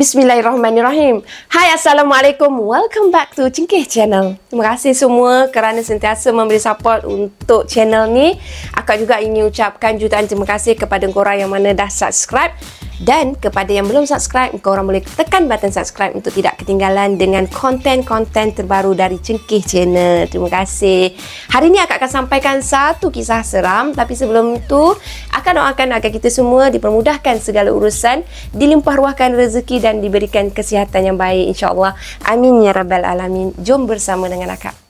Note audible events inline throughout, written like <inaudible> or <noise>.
Bismillahirrahmanirrahim. Hai Assalamualaikum. Welcome back to Cengkeh Channel. Terima kasih semua kerana sentiasa memberi support untuk channel ni. Akak juga ingin ucapkan jutaan terima kasih kepada korang yang mana dah subscribe dan kepada yang belum subscribe, korang boleh tekan button subscribe untuk tidak ketinggalan dengan konten-konten terbaru dari Cengkeh Channel. Terima kasih. Hari ini akak akan sampaikan satu kisah seram tapi sebelum itu akan doakan agar kita semua dipermudahkan segala urusan, dilimpah ruahkan rezeki dan diberikan kesihatan yang baik insya-Allah. Amin ya rabbal alamin. Jom bersama dengan akak.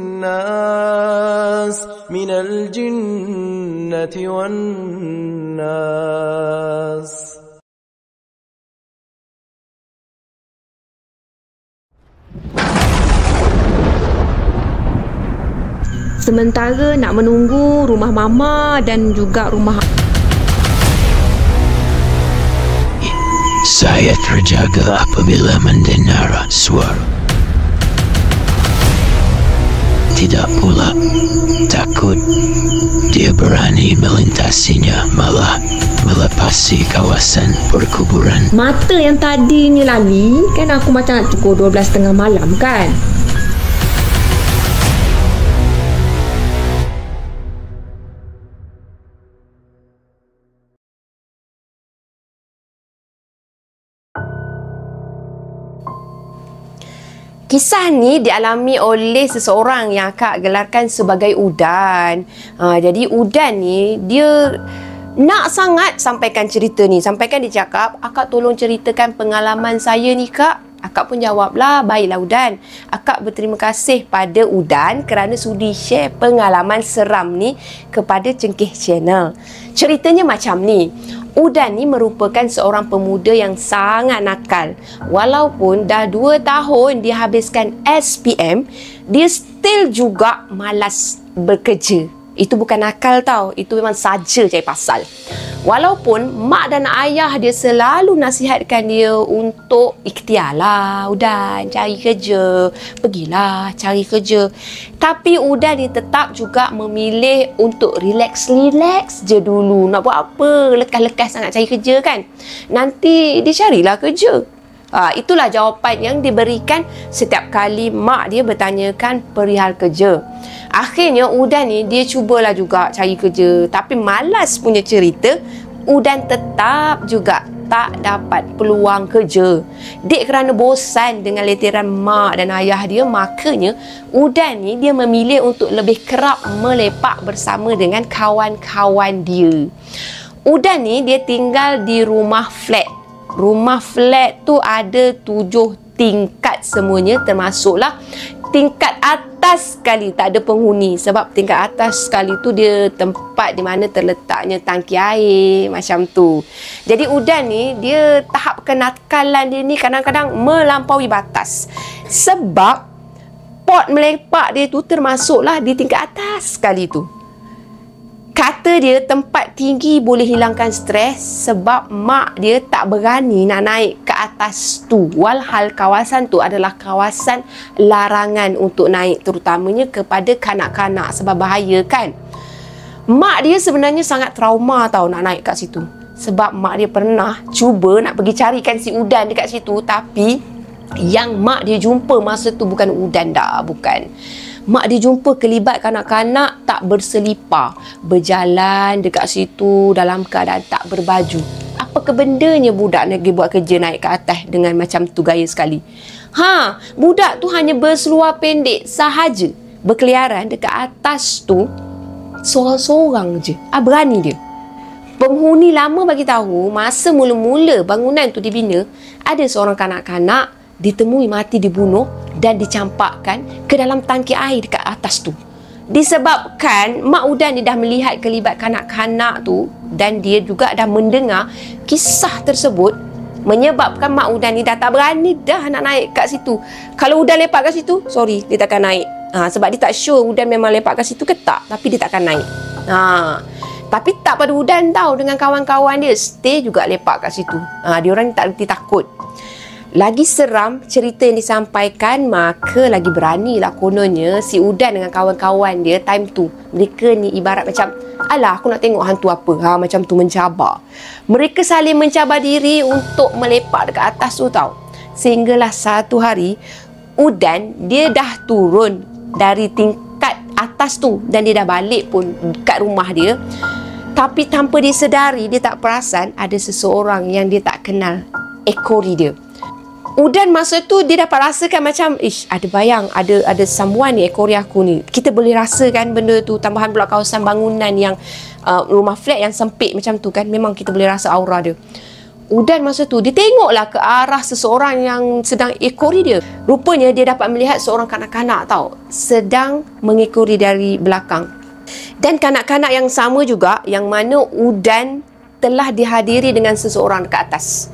من الجنة والناس Sementara nak menunggu rumah mama dan juga rumah Saya terjaga apabila mendengar suara. Tidak pula takut dia berani melintasinya malah melepasi kawasan perkuburan. Mata yang tadi ni lali Kan aku macam nak cukur 12.30 malam kan Kisah ni dialami oleh seseorang yang akak gelarkan sebagai Udan. Ha, jadi Udan ni dia nak sangat sampaikan cerita ni. Sampaikan dia cakap, akak tolong ceritakan pengalaman saya ni kak. Akak pun jawablah, baiklah Udan. Akak berterima kasih pada Udan kerana sudi share pengalaman seram ni kepada Cengkeh Channel. Ceritanya macam ni. Udan ni merupakan seorang pemuda yang sangat nakal. Walaupun dah 2 tahun dia habiskan SPM, dia still juga malas bekerja. Itu bukan nakal tau, itu memang saja cari pasal. Walaupun mak dan ayah dia selalu nasihatkan dia untuk ikhtiarlah Udan cari kerja, pergilah cari kerja. Tapi Udan ni tetap juga memilih untuk relax-relax je dulu. Nak buat apa? Lekas-lekas sangat cari kerja kan? Nanti dia carilah kerja. Ha, itulah jawapan yang diberikan setiap kali mak dia bertanyakan perihal kerja. Akhirnya Udan ni dia cubalah juga cari kerja tapi malas punya cerita Udan tetap juga tak dapat peluang kerja. Dek kerana bosan dengan letiran mak dan ayah dia, makanya Udan ni dia memilih untuk lebih kerap melepak bersama dengan kawan-kawan dia. Udan ni dia tinggal di rumah flat rumah flat tu ada tujuh tingkat semuanya termasuklah tingkat atas sekali tak ada penghuni sebab tingkat atas sekali tu dia tempat di mana terletaknya tangki air macam tu. Jadi Udan ni dia tahap kenakalan dia ni kadang-kadang melampaui batas. Sebab pot melepak dia tu termasuklah di tingkat atas sekali tu. Kata dia tempat tinggi boleh hilangkan stres sebab mak dia tak berani nak naik ke atas tu. Walhal kawasan tu adalah kawasan larangan untuk naik terutamanya kepada kanak-kanak sebab bahaya kan. Mak dia sebenarnya sangat trauma tau nak naik kat situ. Sebab mak dia pernah cuba nak pergi carikan si Udan dekat situ tapi yang mak dia jumpa masa tu bukan Udan dah, bukan mak dia jumpa kelibat kanak-kanak tak berselipar. Berjalan dekat situ dalam keadaan tak berbaju. Apa kebendanya budak nak pergi buat kerja naik ke atas dengan macam tu gaya sekali? Ha budak tu hanya berseluar pendek sahaja. Berkeliaran dekat atas tu seorang-seorang je. Ah berani dia. Penghuni lama bagi tahu masa mula-mula bangunan tu dibina ada seorang kanak-kanak ditemui mati dibunuh dan dicampakkan ke dalam tangki air dekat atas tu. Disebabkan Mak Udan ni dah melihat kelibat kanak-kanak tu dan dia juga dah mendengar kisah tersebut Menyebabkan mak udan ni dah tak berani dah nak naik kat situ. Kalau udan lepak kat situ, sorry, dia takkan naik. Ha, sebab dia tak sure udan memang lepak kat situ ke tak. Tapi dia takkan naik. Ha, tapi tak pada udan tau dengan kawan-kawan dia. Stay juga lepak kat situ. Ha, dia orang tak reti takut. Lagi seram cerita yang disampaikan maka lagi beranilah kononnya si Udan dengan kawan-kawan dia time tu. Mereka ni ibarat macam alah aku nak tengok hantu apa. Ha macam tu mencabar. Mereka saling mencabar diri untuk melepak dekat atas tu tau. Sehinggalah satu hari Udan dia dah turun dari tingkat atas tu dan dia dah balik pun kat rumah dia. Tapi tanpa dia sedari dia tak perasan ada seseorang yang dia tak kenal ekori dia. Udan masa tu dia dapat rasakan macam ish ada bayang ada ada someone ni ekori aku ni. Kita boleh rasakan benda tu tambahan pula kawasan bangunan yang uh, rumah flat yang sempit macam tu kan memang kita boleh rasa aura dia. Udan masa tu dia tengoklah ke arah seseorang yang sedang ekori dia. Rupanya dia dapat melihat seorang kanak-kanak tau sedang mengekori dari belakang. Dan kanak-kanak yang sama juga yang mana Udan telah dihadiri dengan seseorang dekat atas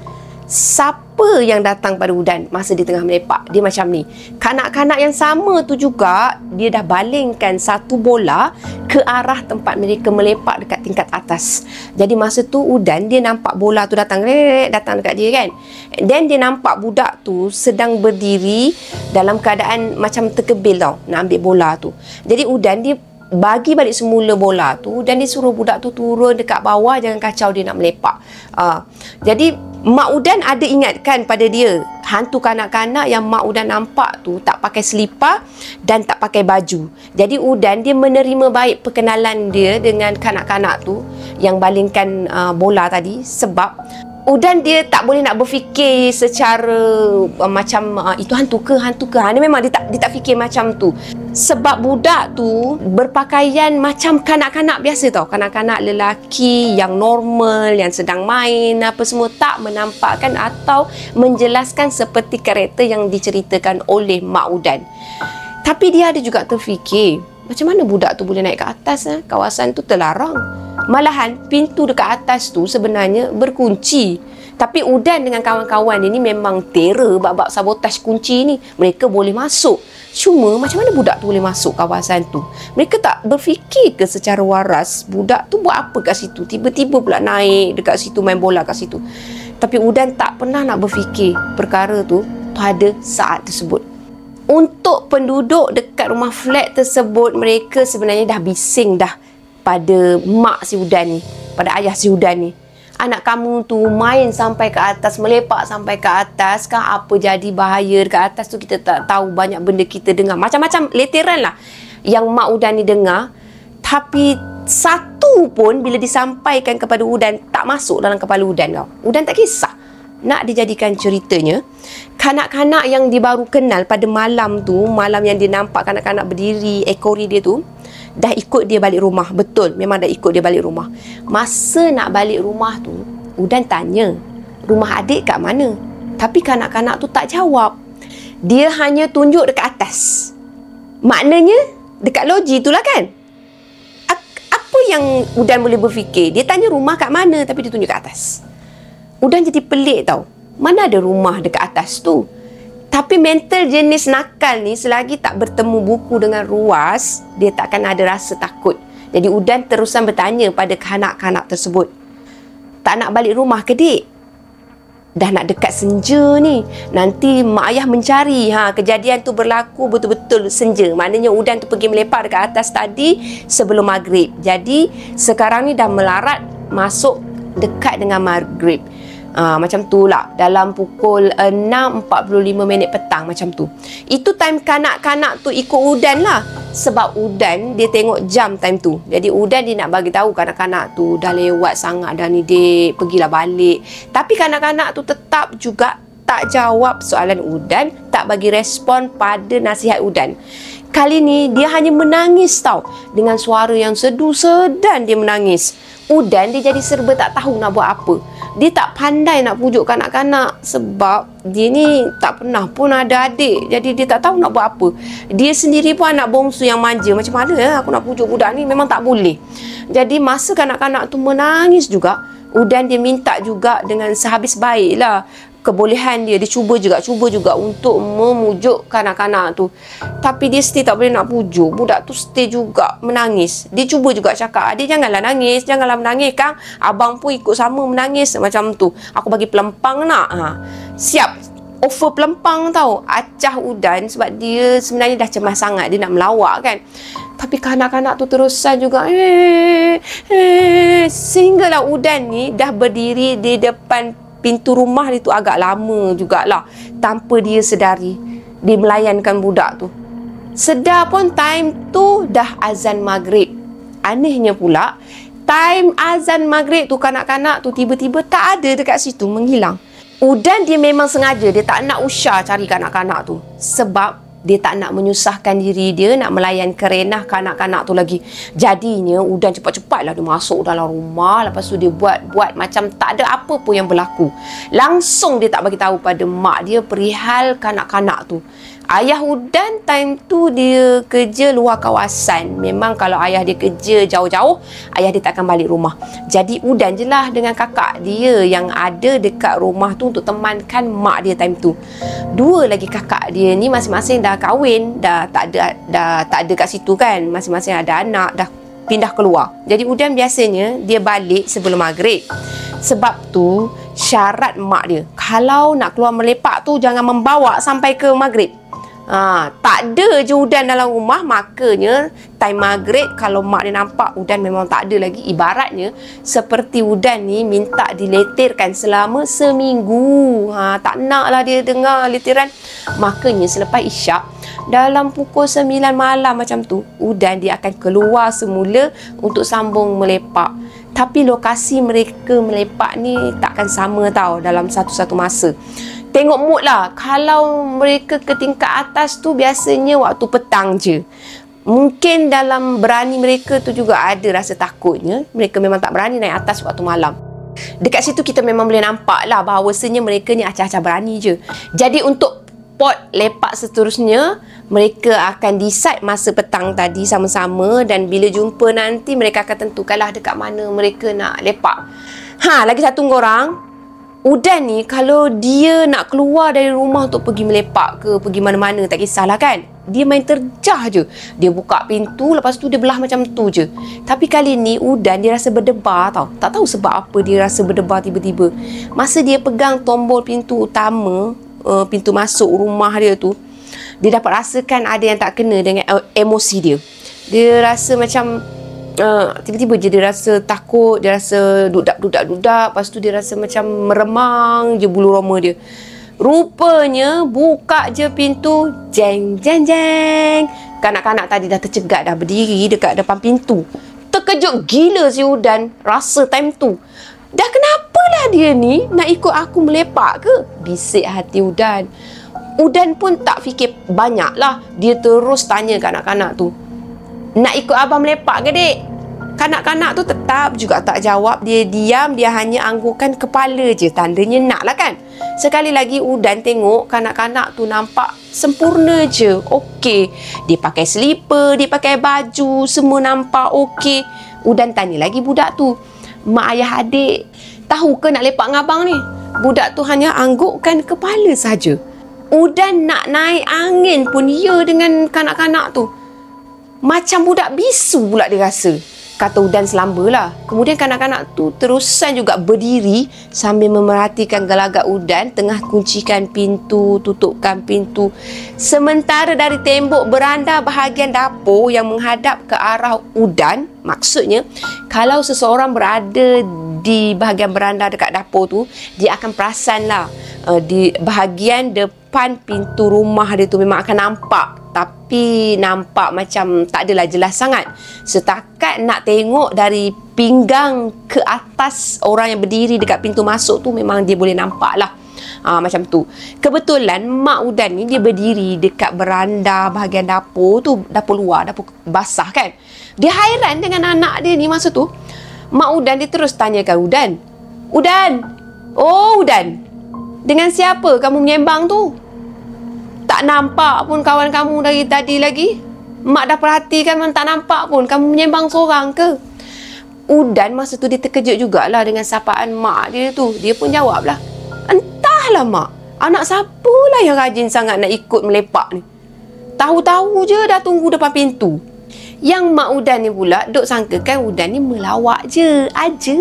siapa yang datang pada Udan masa dia tengah melepak. Dia macam ni. Kanak-kanak yang sama tu juga, dia dah balingkan satu bola ke arah tempat mereka melepak dekat tingkat atas. Jadi masa tu Udan, dia nampak bola tu datang. Datang dekat dia kan. Dan dia nampak budak tu sedang berdiri dalam keadaan macam terkebil tau. Nak ambil bola tu. Jadi Udan, dia bagi balik semula bola tu dan dia suruh budak tu turun dekat bawah jangan kacau dia nak melepak. Uh, jadi Mak Udan ada ingatkan pada dia hantu kanak-kanak yang Mak Udan nampak tu tak pakai selipar dan tak pakai baju. Jadi Udan dia menerima baik perkenalan dia dengan kanak-kanak tu yang balingkan uh, bola tadi sebab Udan dia tak boleh nak berfikir secara uh, macam uh, itu hantu ke hantu ke. Ha, dia memang dia tak dia tak fikir macam tu. Sebab budak tu berpakaian macam kanak-kanak biasa tau. Kanak-kanak lelaki yang normal, yang sedang main apa semua tak menampakkan atau menjelaskan seperti karakter yang diceritakan oleh Mak Udan. Tapi dia ada juga terfikir, macam mana budak tu boleh naik ke atas eh? Kawasan tu terlarang. Malahan pintu dekat atas tu sebenarnya berkunci. Tapi Udan dengan kawan-kawan dia ni memang terror bab-bab sabotaj kunci ni. Mereka boleh masuk. Cuma macam mana budak tu boleh masuk kawasan tu? Mereka tak berfikir ke secara waras budak tu buat apa kat situ? Tiba-tiba pula naik dekat situ main bola kat situ. Tapi Udan tak pernah nak berfikir perkara tu pada saat tersebut untuk penduduk dekat rumah flat tersebut mereka sebenarnya dah bising dah pada mak si Udan ni pada ayah si Udan ni. Anak kamu tu main sampai ke atas melepak sampai ke atas kan? Apa jadi bahaya dekat atas tu kita tak tahu banyak benda kita dengar. Macam-macam leteran lah yang mak Udan ni dengar. Tapi satu pun bila disampaikan kepada Udan tak masuk dalam kepala Udan tau. Udan tak kisah nak dijadikan ceritanya kanak-kanak yang dia baru kenal pada malam tu malam yang dia nampak kanak-kanak berdiri ekori dia tu dah ikut dia balik rumah. Betul memang dah ikut dia balik rumah. Masa nak balik rumah tu Udan tanya rumah adik kat mana? Tapi kanak-kanak tu tak jawab. Dia hanya tunjuk dekat atas. Maknanya dekat loji tu lah kan apa yang Udan boleh berfikir? Dia tanya rumah kat mana tapi dia tunjuk kat atas Udan jadi pelik tau. Mana ada rumah dekat atas tu? Tapi mental jenis nakal ni selagi tak bertemu buku dengan ruas, dia takkan ada rasa takut. Jadi Udan terusan bertanya pada kanak-kanak tersebut. Tak nak balik rumah ke dik? Dah nak dekat senja ni. Nanti mak ayah mencari. Ha, kejadian tu berlaku betul-betul senja. Maknanya Udan tu pergi melepak dekat atas tadi sebelum maghrib. Jadi sekarang ni dah melarat masuk dekat dengan maghrib. Uh, macam tu lah. Dalam pukul 6.45 minit petang macam tu. Itu time kanak-kanak tu ikut Udan lah. Sebab Udan dia tengok jam time tu. Jadi Udan dia nak bagi tahu kanak-kanak tu dah lewat sangat dah ni dek pergilah balik. Tapi kanak-kanak tu tetap juga tak jawab soalan Udan tak bagi respon pada nasihat Udan. Kali ni dia hanya menangis tau. Dengan suara yang sedu sedan dia menangis Udan dia jadi serba tak tahu nak buat apa. Dia tak pandai nak pujuk kanak-kanak sebab dia ni tak pernah pun ada adik. Jadi dia tak tahu nak buat apa. Dia sendiri pun anak bongsu yang manja. Macam mana ya aku nak pujuk budak ni? Memang tak boleh. Jadi masa kanak-kanak tu menangis juga Udan dia minta juga dengan sehabis baik lah kebolehan dia dia cuba juga cuba juga untuk memujuk kanak-kanak tu. Tapi dia still tak boleh nak pujuk. Budak tu stay juga menangis. Dia cuba juga cakap dia janganlah nangis janganlah menangis kang. Abang pun ikut sama menangis macam tu. Aku bagi pelempang nak. Ha. siap. Offer pelempang tau. Acah udan sebab dia sebenarnya dah cemas sangat. Dia nak melawak kan. Tapi kanak-kanak tu terusan juga eh, eh, sehinggalah udan ni dah berdiri di depan pintu rumah dia tu agak lama jugalah. Tanpa dia sedari dia melayankan budak tu. Sedar pun time tu dah azan maghrib. Anehnya pula time azan maghrib tu kanak-kanak tu tiba-tiba tak ada dekat situ menghilang. Udan dia memang sengaja dia tak nak usah cari kanak-kanak tu. Sebab dia tak nak menyusahkan diri dia nak melayan kerenah kanak-kanak tu lagi. Jadinya Udan cepat-cepat lah dia masuk dalam rumah. Lepas tu dia buat-buat macam tak ada apa pun yang berlaku. Langsung dia tak bagi tahu pada mak dia perihal kanak-kanak tu Ayah Udan time tu dia kerja luar kawasan. Memang kalau ayah dia kerja jauh-jauh, ayah dia tak akan balik rumah. Jadi Udan je lah dengan kakak dia yang ada dekat rumah tu untuk temankan mak dia time tu. Dua lagi kakak dia ni masing-masing dah kahwin, dah tak ada dah tak ada kat situ kan. Masing-masing ada anak, dah pindah keluar. Jadi Udan biasanya dia balik sebelum maghrib. Sebab tu syarat mak dia, kalau nak keluar melepak tu jangan membawa sampai ke maghrib. Ha, tak ada je udan dalam rumah makanya time maghrib kalau mak dia nampak udan memang tak ada lagi. Ibaratnya seperti udan ni minta diletirkan selama seminggu. Ha, tak nak lah dia dengar letiran. Makanya selepas isyak dalam pukul 9 malam macam tu udan dia akan keluar semula untuk sambung melepak. Tapi lokasi mereka melepak ni takkan sama tau dalam satu-satu masa tengok mood lah. Kalau mereka ke tingkat atas tu biasanya waktu petang je. Mungkin dalam berani mereka tu juga ada rasa takutnya. Mereka memang tak berani naik atas waktu malam. Dekat situ kita memang boleh nampak lah bahawasanya mereka ni acah-acah berani je. Jadi untuk pot lepak seterusnya mereka akan decide masa petang tadi sama-sama dan bila jumpa nanti mereka akan tentukanlah dekat mana mereka nak lepak. Ha lagi satu orang Udan ni kalau dia nak keluar dari rumah untuk pergi melepak ke pergi mana-mana tak kisahlah kan. Dia main terjah je. Dia buka pintu lepas tu dia belah macam tu je. Tapi kali ni Udan dia rasa berdebar tau. Tak tahu sebab apa dia rasa berdebar tiba-tiba. Masa dia pegang tombol pintu utama, uh, pintu masuk rumah dia tu, dia dapat rasakan ada yang tak kena dengan uh, emosi dia. Dia rasa macam uh, tiba-tiba je dia rasa takut, dia rasa dudak-dudak-dudak, lepas tu dia rasa macam meremang je bulu roma dia. Rupanya buka je pintu, jeng jeng jeng. Kanak-kanak tadi dah tercegat dah berdiri dekat depan pintu. Terkejut gila si Udan rasa time tu. Dah kenapalah dia ni nak ikut aku melepak ke? Bisik hati Udan. Udan pun tak fikir banyak lah. Dia terus tanya kanak-kanak tu. Nak ikut abang melepak ke dek? Kanak-kanak tu tetap juga tak jawab. Dia diam, dia hanya anggukkan kepala je. Tandanya nak lah kan? Sekali lagi Udan tengok kanak-kanak tu nampak sempurna je. Okey. Dia pakai slipper, dia pakai baju, semua nampak okey. Udan tanya lagi budak tu. Mak ayah adik, tahu ke nak lepak dengan abang ni? Budak tu hanya anggukkan kepala saja. Udan nak naik angin pun ya dengan kanak-kanak tu. Macam budak bisu pula dia rasa. Kata Udan lah. Kemudian kanak-kanak tu terusan juga berdiri sambil memerhatikan gelagak Udan tengah kuncikan pintu, tutupkan pintu. Sementara dari tembok beranda bahagian dapur yang menghadap ke arah Udan, maksudnya kalau seseorang berada di bahagian beranda dekat dapur tu, dia akan perasan lah uh, di bahagian depan pintu rumah dia tu memang akan nampak tapi nampak macam tak adalah jelas sangat. Setakat nak tengok dari pinggang ke atas orang yang berdiri dekat pintu masuk tu memang dia boleh nampak lah. Ha, macam tu. Kebetulan Mak Udan ni dia berdiri dekat beranda bahagian dapur tu, dapur luar, dapur basah kan. Dia hairan dengan anak dia ni masa tu. Mak Udan dia terus tanyakan Udan. Udan! Oh Udan! Dengan siapa kamu menyembang tu? Tak nampak pun kawan kamu dari tadi lagi. Mak dah perhatikan memang tak nampak pun kamu menyembang seorang ke? Udan masa tu dia terkejut jugalah dengan sapaan mak dia tu. Dia pun jawab lah. Entahlah mak. Anak siapa lah yang rajin sangat nak ikut melepak ni. Tahu-tahu je dah tunggu depan pintu. Yang mak Udan ni pula duk sangkakan Udan ni melawak je. Aja.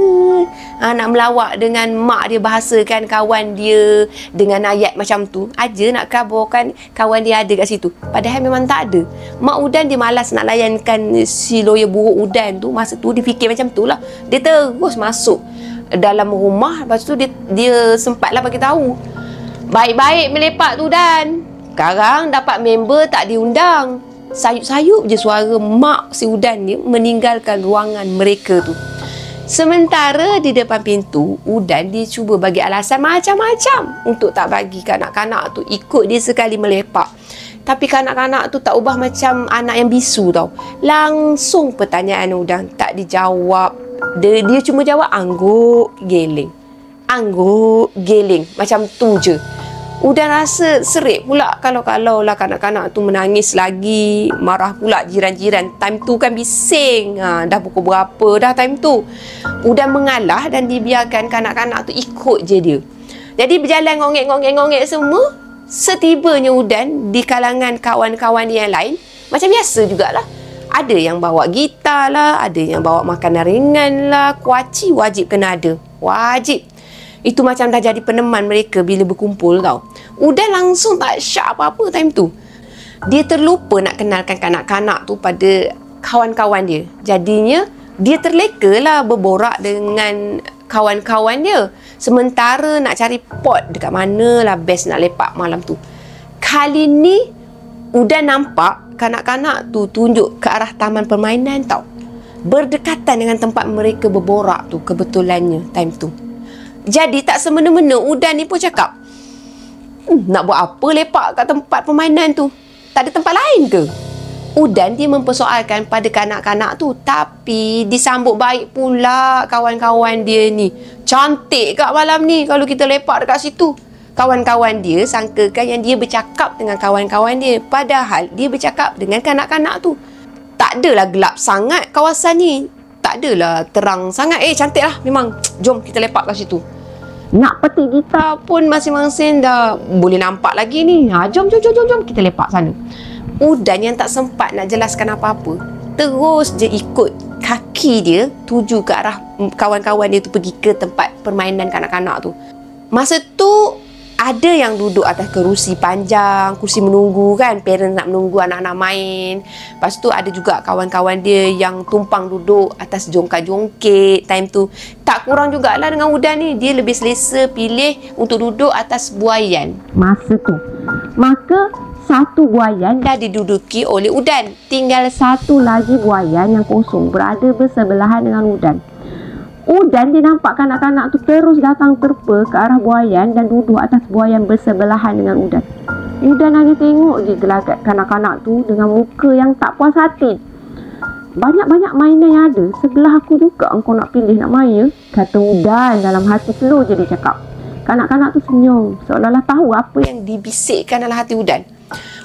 Ha, nak melawak dengan mak dia bahasakan kawan dia dengan ayat macam tu. Aja nak kabarkan kawan dia ada kat situ. Padahal memang tak ada. Mak Udan dia malas nak layankan si lawyer buruk Udan tu. Masa tu dia fikir macam tu lah. Dia terus masuk dalam rumah. Lepas tu dia, dia sempatlah bagi tahu. Baik-baik melepak tu Dan. Sekarang dapat member tak diundang sayup-sayup je suara mak si Udan ni meninggalkan ruangan mereka tu. Sementara di depan pintu, Udan dia cuba bagi alasan macam-macam untuk tak bagi kanak-kanak tu ikut dia sekali melepak. Tapi kanak-kanak tu tak ubah macam anak yang bisu tau. Langsung pertanyaan Udan tak dijawab. Dia, dia cuma jawab angguk geling. Angguk geling. Macam tu je. Udah rasa serik pula kalau-kalau lah kanak-kanak tu menangis lagi, marah pula jiran-jiran. Time tu kan bising. Ha, dah pukul berapa dah time tu. Udah mengalah dan dibiarkan kanak-kanak tu ikut je dia. Jadi berjalan ngongek-ngongek-ngongek semua. Setibanya Udan di kalangan kawan-kawan yang lain, macam biasa jugalah. Ada yang bawa gitar lah, ada yang bawa makanan ringan lah, kuaci wajib kena ada. Wajib. Itu macam dah jadi peneman mereka bila berkumpul tau. Udah langsung tak syak apa-apa time tu. Dia terlupa nak kenalkan kanak-kanak tu pada kawan-kawan dia. Jadinya, dia terleka lah berborak dengan kawan-kawan dia. Sementara nak cari pot dekat mana lah best nak lepak malam tu. Kali ni, udah nampak kanak-kanak tu tunjuk ke arah taman permainan tau. Berdekatan dengan tempat mereka berborak tu kebetulannya time tu. Jadi tak semena-mena Udan ni pun cakap hmm, Nak buat apa lepak kat tempat permainan tu? Tak ada tempat lain ke? Udan dia mempersoalkan pada kanak-kanak tu Tapi disambut baik pula kawan-kawan dia ni. Cantik kat malam ni kalau kita lepak dekat situ. Kawan-kawan dia sangkakan yang dia bercakap dengan kawan-kawan dia. Padahal dia bercakap dengan kanak-kanak tu. Tak adalah gelap sangat kawasan ni. Tak adalah terang sangat. Eh, cantik lah. Memang, <tsk> jom kita lepak kat situ. Nak petik gitar pun masing-masing dah boleh nampak lagi ni. Ha, jom, jom, jom, jom, jom. Kita lepak sana. Udan yang tak sempat nak jelaskan apa-apa. Terus je ikut kaki dia tuju ke arah kawan-kawan dia tu pergi ke tempat permainan kanak-kanak tu. Masa tu ada yang duduk atas kerusi panjang, kursi menunggu kan, parent nak menunggu anak-anak main. Lepas tu ada juga kawan-kawan dia yang tumpang duduk atas jongka-jongkit time tu. Tak kurang jugalah dengan Udan ni, dia lebih selesa pilih untuk duduk atas buayan masa tu. Maka satu buayan dah diduduki oleh Udan. Tinggal satu lagi buayan yang kosong berada bersebelahan dengan Udan. Udan dia nampak kanak-kanak tu terus datang terpa ke arah buayan dan duduk atas buayan bersebelahan dengan Udan. Udan hanya tengok je gelagat kanak-kanak tu dengan muka yang tak puas hati. Banyak-banyak mainan yang ada, sebelah aku juga engkau nak pilih nak main ya? Kata Udan dalam hati slow je dia cakap. Kanak-kanak tu senyum seolah-olah tahu apa yang dibisikkan dalam hati Udan.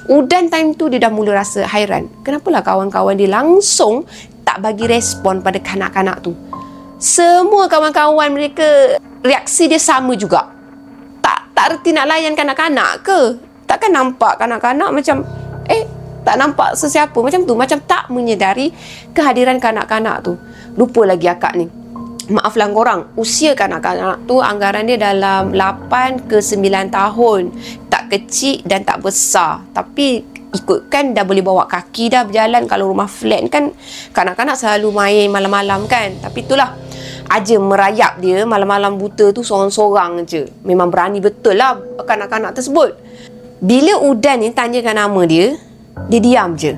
Udan time tu dia dah mula rasa hairan. Kenapalah kawan-kawan dia langsung tak bagi respon pada kanak-kanak tu semua kawan-kawan mereka reaksi dia sama juga. Tak tak reti nak layan kanak-kanak ke? Takkan nampak kanak-kanak macam eh tak nampak sesiapa macam tu macam tak menyedari kehadiran kanak-kanak tu. Lupa lagi akak ni. Maaflah korang, usia kanak-kanak tu anggaran dia dalam 8 ke 9 tahun. Tak kecil dan tak besar. Tapi ikutkan dah boleh bawa kaki dah berjalan kalau rumah flat kan kanak-kanak selalu main malam-malam kan. Tapi itulah aja merayap dia malam-malam buta tu seorang-seorang je. Memang berani betul lah kanak-kanak tersebut. Bila Udan ni tanyakan nama dia, dia diam je.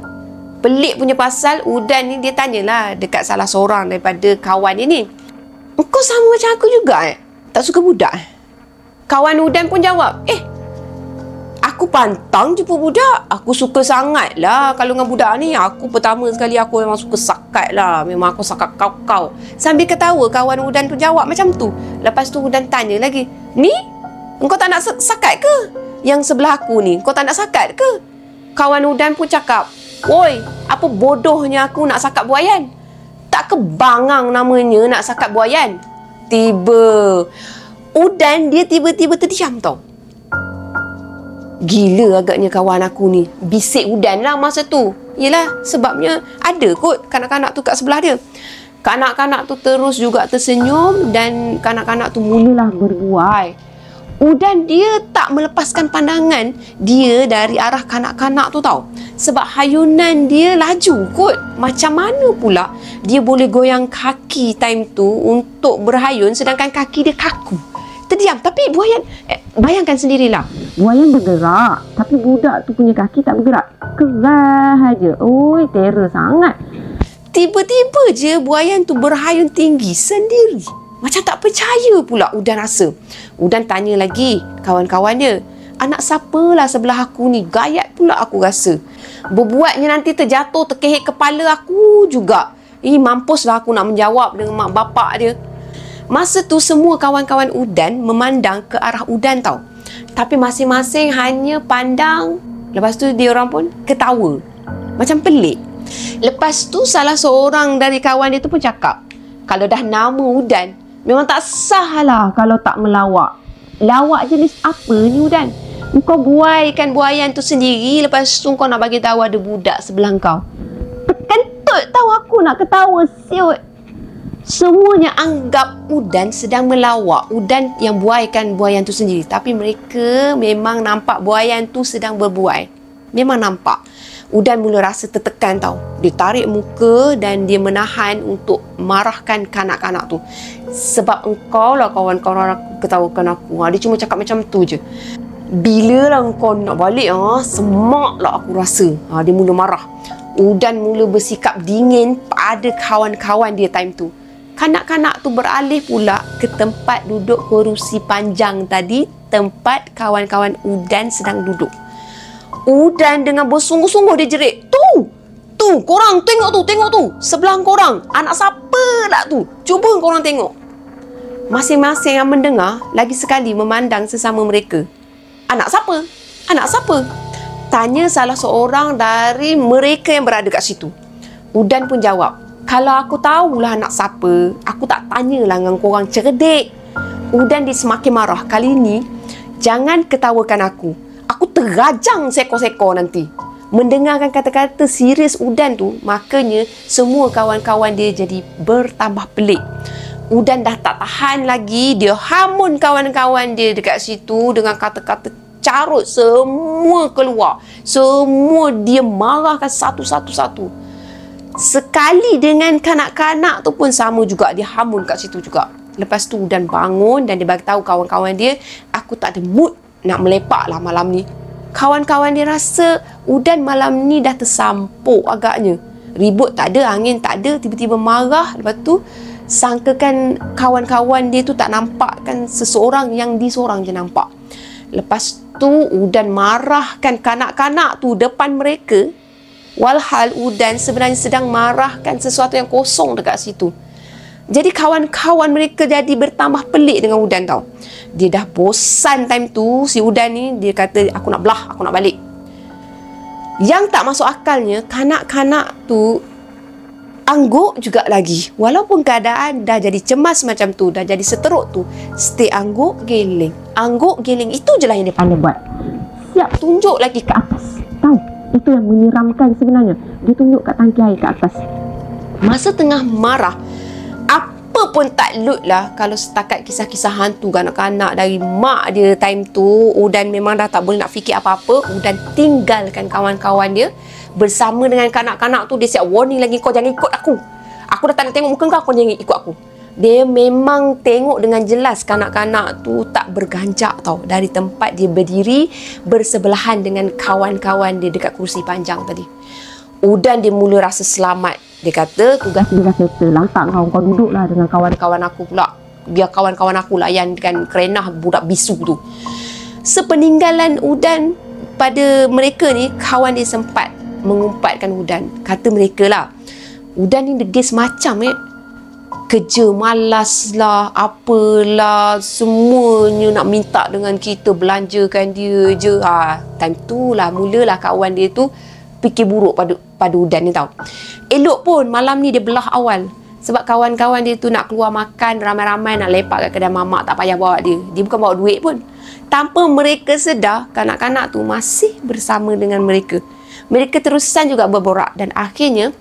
Pelik punya pasal Udan ni dia tanyalah dekat salah seorang daripada kawan dia ni. Kau sama macam aku juga eh? Tak suka budak eh? Kawan Udan pun jawab, eh aku pantang jumpa budak. Aku suka sangat lah kalau dengan budak ni. Aku pertama sekali aku memang suka sakat lah. Memang aku sakat kau-kau. Sambil ketawa kawan Udan tu jawab macam tu. Lepas tu Udan tanya lagi. Ni? Engkau tak nak sakat ke? Yang sebelah aku ni. Kau tak nak sakat ke? Kawan Udan pun cakap. Woi, apa bodohnya aku nak sakat buayan? Tak ke bangang namanya nak sakat buayan. Tiba. Udan dia tiba-tiba terdiam tau. Gila agaknya kawan aku ni. Bisik udan lah masa tu. Yelah sebabnya ada kot kanak-kanak tu kat sebelah dia. Kanak-kanak tu terus juga tersenyum dan kanak-kanak tu mulalah berbuai. Udan dia tak melepaskan pandangan dia dari arah kanak-kanak tu tau. Sebab hayunan dia laju kot. Macam mana pula dia boleh goyang kaki time tu untuk berhayun sedangkan kaki dia kaku. Terdiam. Tapi buayan, eh, bayangkan sendirilah. Buayan bergerak tapi budak tu punya kaki tak bergerak. Keras aja. Oi, terror sangat. Tiba-tiba je buayan tu berhayun tinggi sendiri. Macam tak percaya pula Udan rasa. Udan tanya lagi kawan-kawan dia. Anak siapalah sebelah aku ni? Gayat pula aku rasa. Berbuatnya nanti terjatuh terkehit kepala aku juga. Eh, mampuslah aku nak menjawab dengan mak bapak dia. Masa tu semua kawan-kawan Udan memandang ke arah Udan tau. Tapi masing-masing hanya pandang. Lepas tu dia orang pun ketawa. Macam pelik. Lepas tu salah seorang dari kawan dia tu pun cakap, kalau dah nama Udan, memang tak sah lah kalau tak melawak. Lawak jenis apa ni Udan? Kau buaikan buayan tu sendiri lepas tu kau nak bagi tahu ada budak sebelah kau. Kentut tahu aku nak ketawa siut. Semuanya anggap Udan sedang melawak. Udan yang buaikan buayan tu sendiri. Tapi mereka memang nampak buayan tu sedang berbuai. Memang nampak. Udan mula rasa tertekan tau. Dia tarik muka dan dia menahan untuk marahkan kanak-kanak tu. Sebab engkau lah kawan-kawan aku ketawakan aku. Ha, dia cuma cakap macam tu je. Bila lah engkau nak balik, ha, semak lah aku rasa. Ha, dia mula marah. Udan mula bersikap dingin pada kawan-kawan dia time tu. Kanak-kanak tu beralih pula ke tempat duduk kerusi panjang tadi, tempat kawan-kawan Udan sedang duduk. Udan dengan bersungguh-sungguh dia jerit. Tu! Tu! Korang tengok tu! Tengok tu! Sebelah korang! Anak siapa lah tu? Cuba korang tengok. Masing-masing yang mendengar lagi sekali memandang sesama mereka. Anak siapa? Anak siapa? Tanya salah seorang dari mereka yang berada kat situ. Udan pun jawab, kalau aku tahulah anak siapa, aku tak tanyalah dengan korang cerdik. Udan dia semakin marah. Kali ni, jangan ketawakan aku. Aku terajang sekor-sekor nanti. Mendengarkan kata-kata serius Udan tu, makanya semua kawan-kawan dia jadi bertambah pelik. Udan dah tak tahan lagi, dia hamun kawan-kawan dia dekat situ dengan kata-kata carut semua keluar. Semua dia marahkan satu-satu-satu. Sekali dengan kanak-kanak tu pun sama juga dia hamun kat situ juga. Lepas tu Udan bangun dan dia bagi tahu kawan-kawan dia, aku tak ada mood nak melepak lah malam ni. Kawan-kawan dia rasa Udan malam ni dah tersampuk agaknya. Ribut tak ada, angin tak ada, tiba-tiba marah. Lepas tu sangkakan kawan-kawan dia tu tak nampak kan seseorang yang di seorang je nampak. Lepas tu Udan marahkan kanak-kanak tu depan mereka Walhal Udan sebenarnya sedang marahkan sesuatu yang kosong dekat situ. Jadi kawan-kawan mereka jadi bertambah pelik dengan Udan tau. Dia dah bosan time tu si Udan ni dia kata aku nak belah, aku nak balik. Yang tak masuk akalnya kanak-kanak tu angguk juga lagi. Walaupun keadaan dah jadi cemas macam tu, dah jadi seteruk tu, stay angguk geling. Angguk geling itu je lah yang dia pandai buat. Siap tunjuk lagi ke atas. Tahu? Itu yang menyeramkan sebenarnya. Dia tunjuk kat tangki air kat atas. Masa tengah marah, apa pun tak lut lah kalau setakat kisah-kisah hantu kanak-kanak dari mak dia time tu. Udan memang dah tak boleh nak fikir apa-apa. Udan tinggalkan kawan-kawan dia. Bersama dengan kanak-kanak tu, dia siap warning lagi, kau jangan ikut aku. Aku dah tak nak tengok muka kau, kau jangan ikut aku dia memang tengok dengan jelas kanak-kanak tu tak berganjak tau dari tempat dia berdiri bersebelahan dengan kawan-kawan dia dekat kursi panjang tadi. Udan dia mula rasa selamat. Dia kata tugas dia dah settle. Lantak kau, kau duduklah dengan kawan-kawan aku pula. Biar kawan-kawan aku layankan kerenah budak bisu tu. Sepeninggalan Udan pada mereka ni, kawan dia sempat mengumpatkan Udan. Kata mereka lah, Udan ni degis macam eh kerja malas lah apalah semuanya nak minta dengan kita belanjakan dia je ha, time tu lah mulalah kawan dia tu fikir buruk pada pada Udan ni tau elok pun malam ni dia belah awal Sebab kawan-kawan dia tu nak keluar makan ramai-ramai nak lepak kat kedai mamak tak payah bawa dia. Dia bukan bawa duit pun. Tanpa mereka sedar, kanak-kanak tu masih bersama dengan mereka. Mereka terusan juga berborak dan akhirnya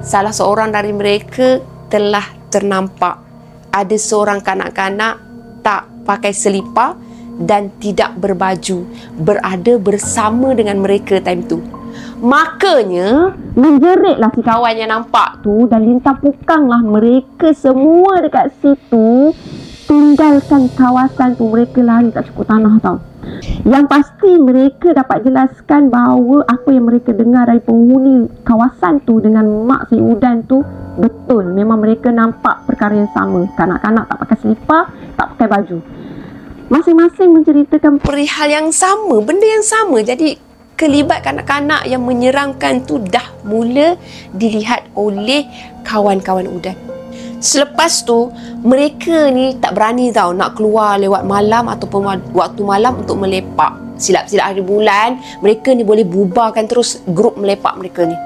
salah seorang dari mereka telah ternampak ada seorang kanak-kanak tak pakai selipar dan tidak berbaju berada bersama dengan mereka time tu. Makanya menjeritlah si kawan yang nampak tu dan lintah pukanglah mereka semua dekat situ tinggalkan kawasan tu mereka lari tak cukup tanah tau. Yang pasti mereka dapat jelaskan bahawa apa yang mereka dengar dari penghuni kawasan tu dengan mak si Udan tu betul. Memang mereka nampak perkara yang sama. Kanak-kanak tak pakai selipar, tak pakai baju. Masing-masing menceritakan perihal yang sama, benda yang sama. Jadi kelibat kanak-kanak yang menyeramkan tu dah mula dilihat oleh kawan-kawan Udan. Selepas tu, mereka ni tak berani tau nak keluar lewat malam ataupun waktu malam untuk melepak. Silap-silap hari bulan, mereka ni boleh bubarkan terus grup melepak mereka ni.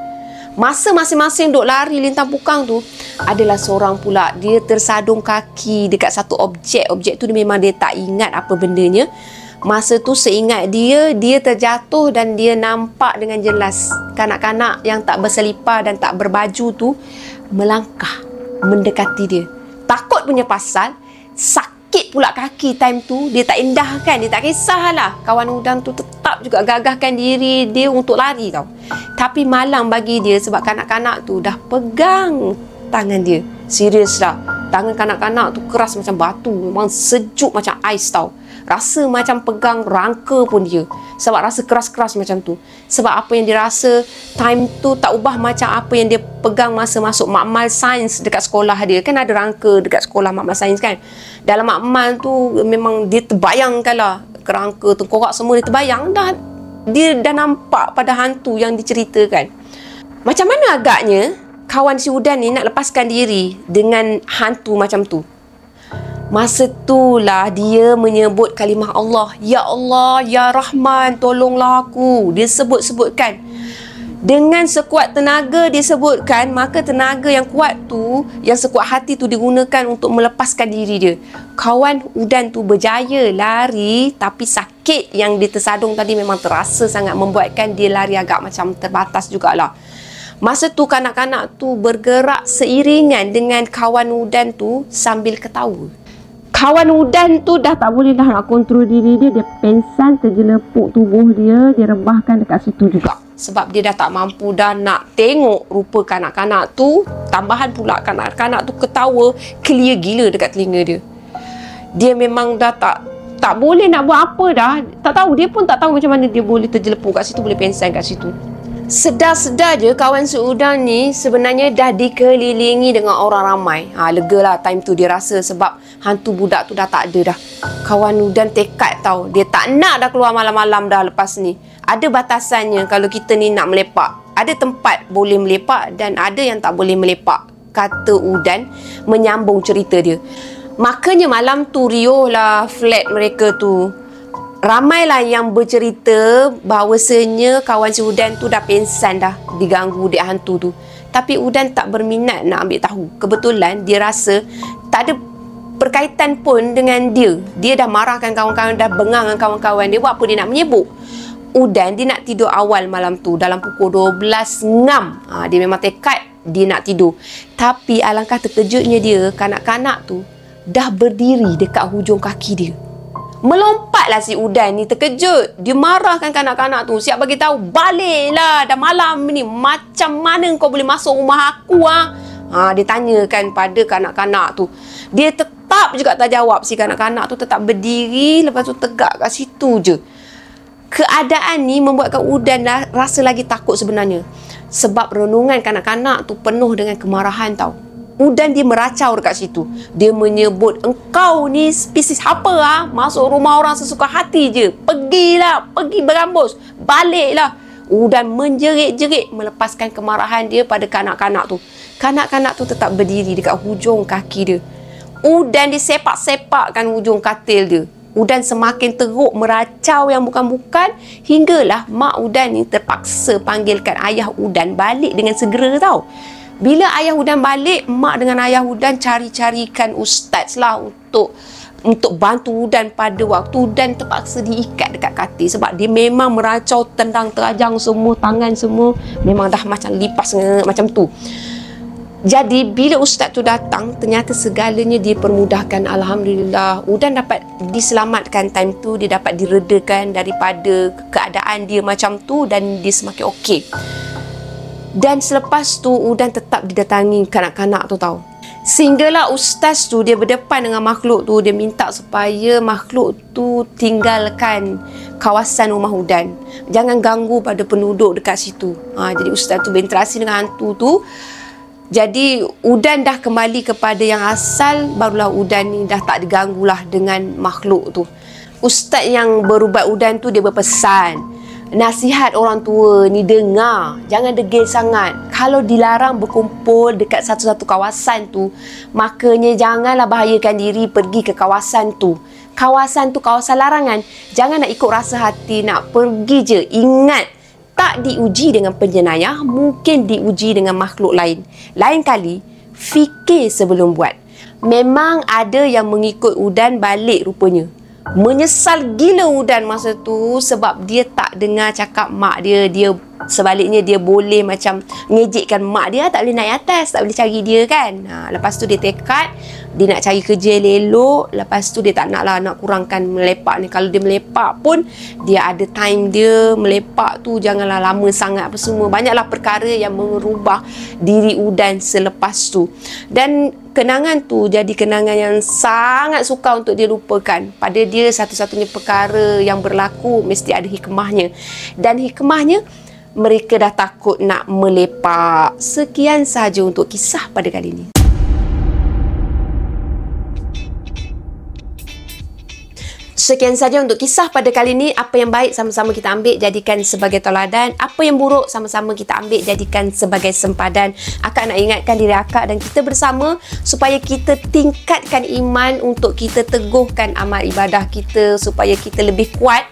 Masa masing-masing duk lari lintang pukang tu, adalah seorang pula dia tersadung kaki dekat satu objek. Objek tu memang dia tak ingat apa bendanya. Masa tu seingat dia, dia terjatuh dan dia nampak dengan jelas kanak-kanak yang tak berselipar dan tak berbaju tu melangkah mendekati dia. Takut punya pasal, sakit pula kaki time tu, dia tak indah kan, dia tak kisahlah. Kawan udang tu tetap juga gagahkan diri dia untuk lari tau. Tapi malang bagi dia sebab kanak-kanak tu dah pegang tangan dia. Serius lah. Tangan kanak-kanak tu keras macam batu, memang sejuk macam ais tau rasa macam pegang rangka pun dia sebab rasa keras-keras macam tu sebab apa yang dia rasa time tu tak ubah macam apa yang dia pegang masa masuk makmal sains dekat sekolah dia kan ada rangka dekat sekolah makmal sains kan dalam makmal tu memang dia terbayangkan lah kerangka tengkorak semua dia terbayang dah dia dah nampak pada hantu yang diceritakan macam mana agaknya kawan si Udan ni nak lepaskan diri dengan hantu macam tu Masa itulah dia menyebut kalimah Allah. Ya Allah, Ya Rahman, tolonglah aku. Dia sebut-sebutkan. Dengan sekuat tenaga dia sebutkan, maka tenaga yang kuat tu, yang sekuat hati tu digunakan untuk melepaskan diri dia. Kawan Udan tu berjaya lari tapi sakit yang dia tersadung tadi memang terasa sangat membuatkan dia lari agak macam terbatas jugalah. Masa tu kanak-kanak tu bergerak seiringan dengan kawan Udan tu sambil ketawa kawan udan tu dah tak boleh dah nak kontrol diri dia. Dia pensan terjelepuk tubuh dia. Dia rebahkan dekat situ juga. Sebab dia dah tak mampu dah nak tengok rupa kanak-kanak tu tambahan pula kanak-kanak tu ketawa clear gila dekat telinga dia. Dia memang dah tak tak boleh nak buat apa dah. Tak tahu dia pun tak tahu macam mana dia boleh terjelepuk kat situ boleh pensan kat situ Sedar-sedar je kawan seudang ni sebenarnya dah dikelilingi dengan orang ramai. Ha, lega lah time tu dia rasa sebab hantu budak tu dah tak ada dah. Kawan udan tekad tau. Dia tak nak dah keluar malam-malam dah lepas ni. Ada batasannya kalau kita ni nak melepak. Ada tempat boleh melepak dan ada yang tak boleh melepak. Kata Udan menyambung cerita dia. Makanya malam tu riuh lah flat mereka tu ramailah yang bercerita bahawasanya kawan si Udan tu dah pensan dah diganggu dek hantu tu. Tapi Udan tak berminat nak ambil tahu. Kebetulan dia rasa tak ada berkaitan pun dengan dia. Dia dah marahkan kawan-kawan, dah bengang dengan kawan-kawan dia. Buat apa dia nak menyebut? Udan dia nak tidur awal malam tu dalam pukul 12 ngam. Ha, dia memang tekad dia nak tidur. Tapi alangkah terkejutnya dia, kanak-kanak tu dah berdiri dekat hujung kaki dia. Melompatlah si Udan ni terkejut. Dia marahkan kanak-kanak tu. Siap bagi tahu baliklah dah malam ni. Macam mana kau boleh masuk rumah aku ah? Ha? ha, dia tanyakan pada kanak-kanak tu. Dia tetap juga tak jawab si kanak-kanak tu tetap berdiri lepas tu tegak kat situ je. Keadaan ni membuatkan Udan rasa lagi takut sebenarnya. Sebab renungan kanak-kanak tu penuh dengan kemarahan tau. Udan dia meracau dekat situ. Dia menyebut, engkau ni spesies apa ah? Masuk rumah orang sesuka hati je. Pergilah, pergi berambus. Baliklah. Udan menjerit-jerit melepaskan kemarahan dia pada kanak-kanak tu. Kanak-kanak tu tetap berdiri dekat hujung kaki dia. Udan disepak-sepakkan hujung katil dia. Udan semakin teruk meracau yang bukan-bukan hinggalah mak Udan ni terpaksa panggilkan ayah Udan balik dengan segera tau Bila ayah Hudan balik, mak dengan ayah Hudan cari-carikan ustaz lah untuk untuk bantu Hudan pada waktu Hudan terpaksa diikat dekat katil. Sebab dia memang meracau tendang terajang semua tangan semua memang dah macam lipas macam tu. Jadi bila ustaz tu datang ternyata segalanya dia permudahkan. Alhamdulillah Udan dapat diselamatkan time tu. Dia dapat diredakan daripada keadaan dia macam tu dan dia semakin okey dan selepas tu Udan tetap didatangi kanak-kanak tu tahu Sehinggalah ustaz tu dia berdepan dengan makhluk tu dia minta supaya makhluk tu tinggalkan kawasan rumah Udan. Jangan ganggu pada penduduk dekat situ. Ha, jadi ustaz tu berinteraksi dengan hantu tu jadi Udan dah kembali kepada yang asal barulah Udan ni dah tak diganggu lah dengan makhluk tu. Ustaz yang berubat Udan tu dia berpesan nasihat orang tua ni dengar jangan degil sangat kalau dilarang berkumpul dekat satu-satu kawasan tu makanya janganlah bahayakan diri pergi ke kawasan tu kawasan tu kawasan larangan jangan nak ikut rasa hati nak pergi je ingat tak diuji dengan penjenayah, mungkin diuji dengan makhluk lain. Lain kali, fikir sebelum buat. Memang ada yang mengikut Udan balik rupanya. Menyesal gila Udan masa tu sebab dia tak dengar cakap mak dia. Dia sebaliknya dia boleh macam ngejekkan mak dia tak boleh naik atas, tak boleh cari dia kan. Ha, lepas tu dia tekad dia nak cari kerja elok lepas tu dia tak nak lah nak kurangkan melepak ni. Kalau dia melepak pun dia ada time dia melepak tu janganlah lama sangat apa semua. Banyaklah perkara yang merubah diri Udan selepas tu. Dan kenangan tu jadi kenangan yang sangat suka untuk dia lupakan pada dia satu-satunya perkara yang berlaku mesti ada hikmahnya. Dan hikmahnya mereka dah takut nak melepak. Sekian sahaja untuk kisah pada kali ini. Sekian saja untuk kisah pada kali ini. Apa yang baik sama-sama kita ambil jadikan sebagai toladan. Apa yang buruk sama-sama kita ambil jadikan sebagai sempadan. Akak nak ingatkan diri akak dan kita bersama supaya kita tingkatkan iman untuk kita teguhkan amal ibadah kita supaya kita lebih kuat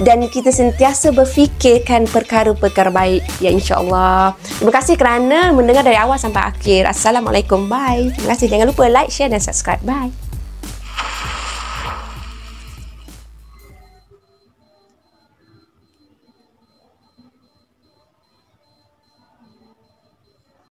dan kita sentiasa berfikirkan perkara-perkara baik ya insyaallah. Terima kasih kerana mendengar dari awal sampai akhir. Assalamualaikum. Bye. Terima kasih. Jangan lupa like, share dan subscribe. Bye.